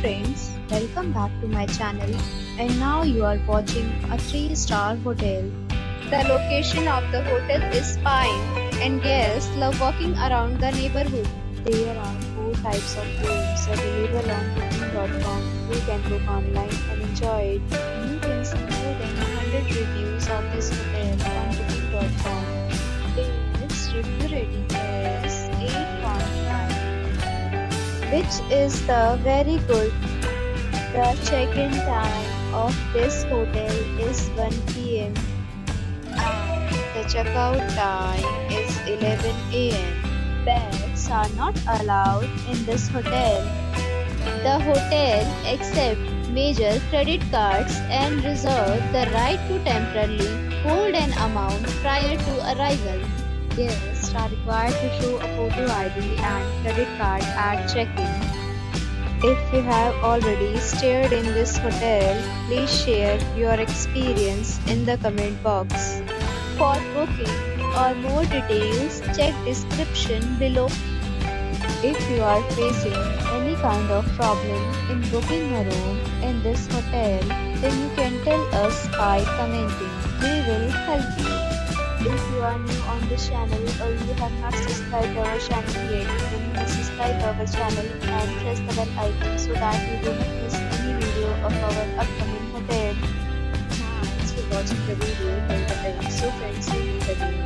friends, welcome back to my channel and now you are watching a 3 star hotel. The location of the hotel is fine and guests love walking around the neighborhood. There are 4 types of rooms available on booking.com. You can book online and enjoy it. You can see more than 100 reviews of this hotel on booking.com. which is the very good. The check-in time of this hotel is 1 pm the checkout time is 11 am. Pets are not allowed in this hotel. The hotel accepts major credit cards and reserves the right to temporarily hold an amount prior to arrival. Guests are required to show a photo ID and credit card at check-in. If you have already stayed in this hotel, please share your experience in the comment box. For booking or more details, check description below. If you are facing any kind of problem in booking a room in this hotel, then you can tell us by commenting. We will help you. If you are new on this channel or you have not subscribed our channel yet, then you subscribe our channel and press the bell icon so that you do not miss any video of our upcoming hotel. Thanks for watching the video till the end.